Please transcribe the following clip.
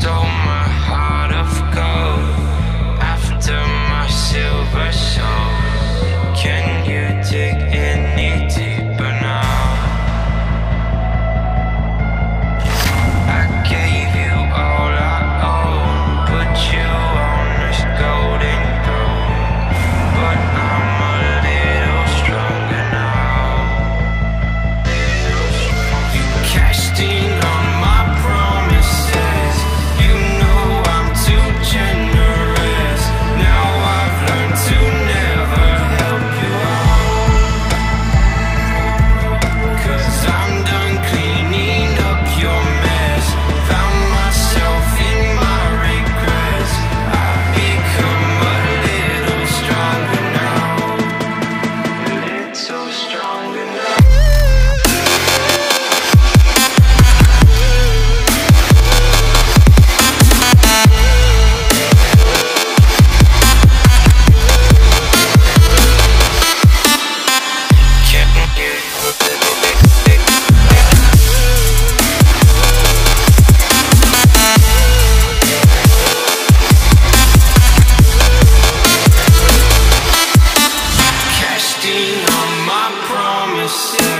stole see.